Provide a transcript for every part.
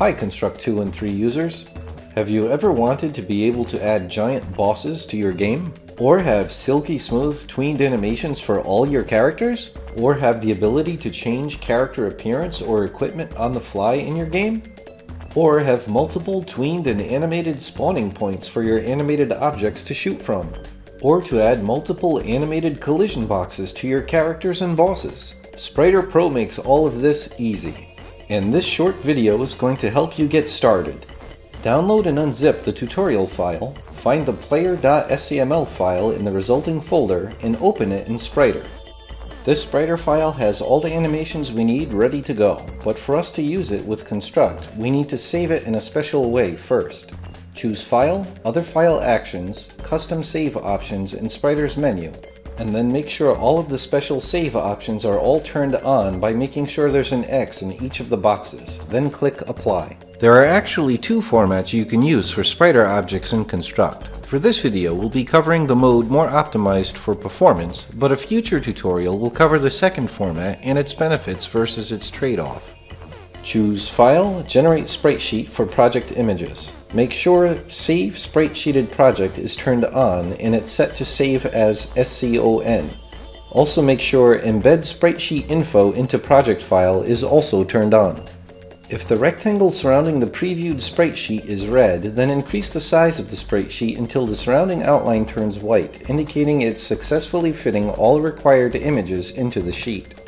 Hi Construct 2 and 3 users. Have you ever wanted to be able to add giant bosses to your game? Or have silky smooth tweened animations for all your characters? Or have the ability to change character appearance or equipment on the fly in your game? Or have multiple tweened and animated spawning points for your animated objects to shoot from? Or to add multiple animated collision boxes to your characters and bosses? Spriter Pro makes all of this easy. And this short video is going to help you get started. Download and unzip the tutorial file, find the player.scml file in the resulting folder, and open it in Spriter. This Spriter file has all the animations we need ready to go, but for us to use it with Construct, we need to save it in a special way first. Choose File, Other File Actions, Custom Save Options in Spriter's menu, and then make sure all of the special save options are all turned on by making sure there's an X in each of the boxes. Then click Apply. There are actually two formats you can use for Spriter objects in Construct. For this video, we'll be covering the mode more optimized for performance, but a future tutorial will cover the second format and its benefits versus its trade-off. Choose File, Generate Sprite Sheet for project images. Make sure Save Sprite Sheeted Project is turned on and it's set to save as SCON. Also make sure Embed Sprite Sheet Info into Project File is also turned on. If the rectangle surrounding the previewed sprite sheet is red, then increase the size of the sprite sheet until the surrounding outline turns white, indicating it's successfully fitting all required images into the sheet.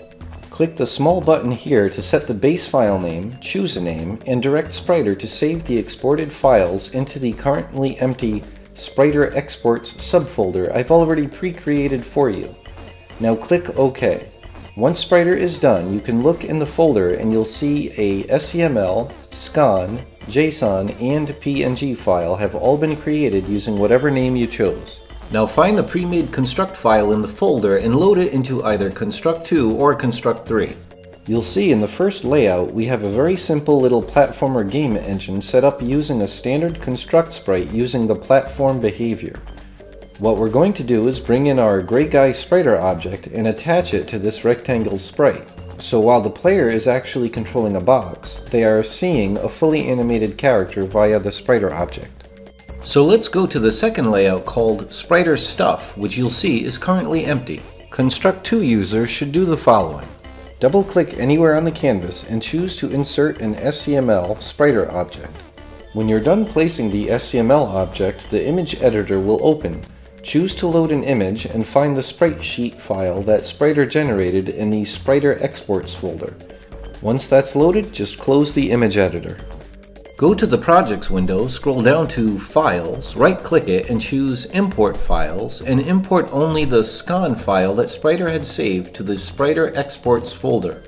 Click the small button here to set the base file name, choose a name, and direct Spriter to save the exported files into the currently empty Spriter Exports subfolder I've already pre-created for you. Now click OK. Once Spriter is done, you can look in the folder and you'll see a SCML, SCON, JSON, and PNG file have all been created using whatever name you chose. Now find the pre-made construct file in the folder and load it into either construct 2 or construct 3. You'll see in the first layout we have a very simple little platformer game engine set up using a standard construct sprite using the platform behavior. What we're going to do is bring in our Gray Guy Spriter object and attach it to this rectangle sprite. So while the player is actually controlling a box, they are seeing a fully animated character via the Spriter object. So let's go to the second layout called Spriter Stuff, which you'll see is currently empty. Construct 2 users should do the following. Double-click anywhere on the canvas and choose to insert an SCML Spriter object. When you're done placing the SCML object, the image editor will open. Choose to load an image and find the sprite sheet file that Spriter generated in the Spriter Exports folder. Once that's loaded, just close the image editor. Go to the Projects window, scroll down to Files, right-click it and choose Import Files, and import only the SCON file that Spriter had saved to the Spriter Exports folder.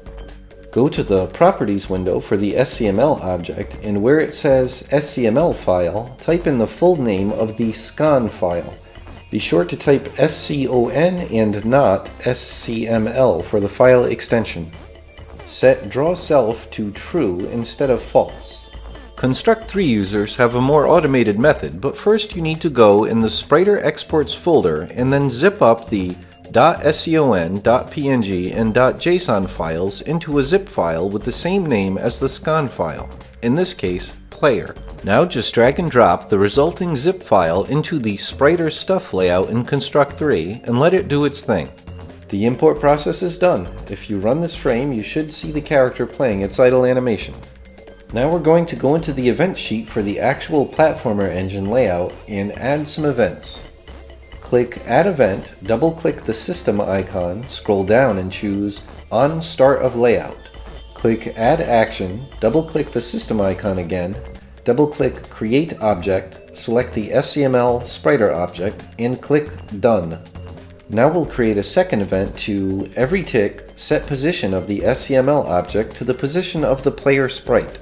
Go to the Properties window for the SCML object, and where it says SCML file, type in the full name of the SCON file. Be sure to type SCON and not SCML for the file extension. Set Draw Self to True instead of False. Construct 3 users have a more automated method, but first you need to go in the Spriter Exports folder and then zip up the .scon, .png, and .json files into a zip file with the same name as the SCON file, in this case, player. Now just drag and drop the resulting zip file into the Spriter stuff layout in Construct 3 and let it do its thing. The import process is done. If you run this frame, you should see the character playing its idle animation. Now we're going to go into the event sheet for the actual platformer engine layout and add some events. Click Add Event, double click the system icon, scroll down and choose On Start of Layout. Click Add Action, double click the system icon again, double click Create Object, select the SCML Spriter object, and click Done. Now we'll create a second event to, every tick, set position of the SCML object to the position of the player sprite.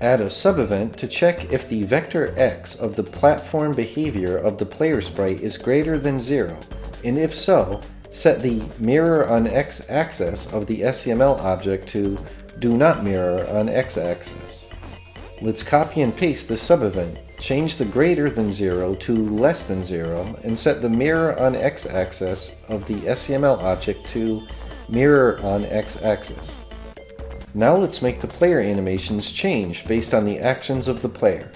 Add a sub-event to check if the vector x of the platform behavior of the player sprite is greater than 0, and if so, set the mirror on x-axis of the SCML object to do not mirror on x-axis. Let's copy and paste the sub-event. Change the greater than 0 to less than 0 and set the mirror on x-axis of the SCML object to mirror on x-axis. Now let's make the player animations change based on the actions of the player.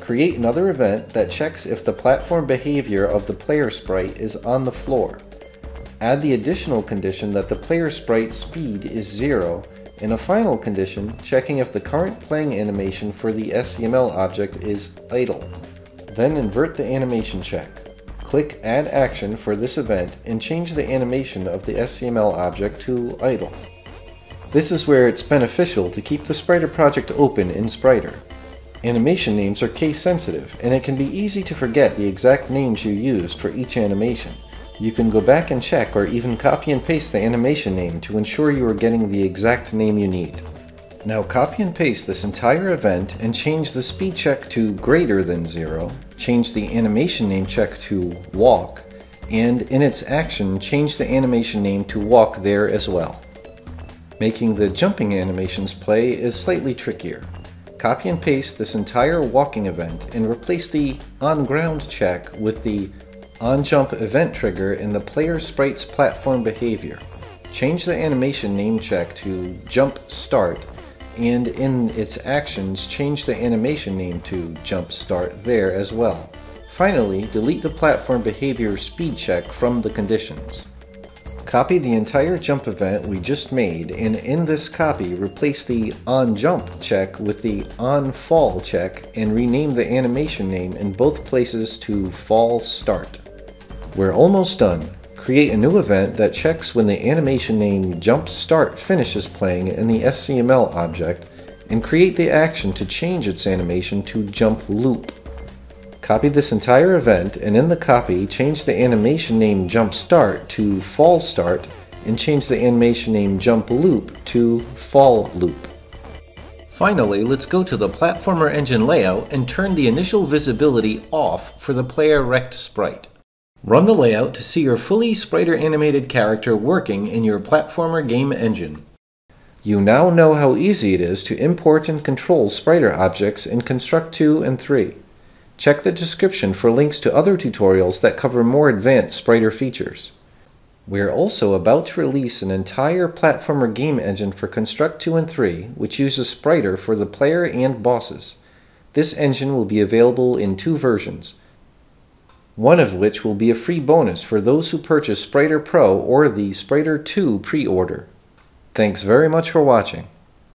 Create another event that checks if the platform behavior of the player sprite is on the floor. Add the additional condition that the player sprite speed is 0 and a final condition checking if the current playing animation for the SCML object is idle. Then invert the animation check. Click Add Action for this event and change the animation of the SCML object to idle. This is where it's beneficial to keep the Spriter project open in Spriter. Animation names are case sensitive, and it can be easy to forget the exact names you used for each animation. You can go back and check or even copy and paste the animation name to ensure you are getting the exact name you need. Now copy and paste this entire event and change the speed check to greater than zero, change the animation name check to walk, and in its action change the animation name to walk there as well. Making the jumping animations play is slightly trickier. Copy and paste this entire walking event and replace the on ground check with the on jump event trigger in the player sprite's platform behavior. Change the animation name check to jump start and in its actions change the animation name to jump start there as well. Finally, delete the platform behavior speed check from the conditions. Copy the entire jump event we just made and in this copy replace the on jump check with the on fall check and rename the animation name in both places to fall start. We're almost done. Create a new event that checks when the animation name jump start finishes playing in the SCML object and create the action to change its animation to jump loop. Copy this entire event and in the copy change the animation name jump start to fall start and change the animation name jump loop to fall loop. Finally, let's go to the platformer engine layout and turn the initial visibility off for the player rect sprite. Run the layout to see your fully spriter animated character working in your platformer game engine. You now know how easy it is to import and control spriter objects in Construct 2 and 3. Check the description for links to other tutorials that cover more advanced Spriter features. We're also about to release an entire platformer game engine for Construct 2 and 3, which uses Spriter for the player and bosses. This engine will be available in two versions, one of which will be a free bonus for those who purchase Spriter Pro or the Spriter 2 pre-order. Thanks very much for watching.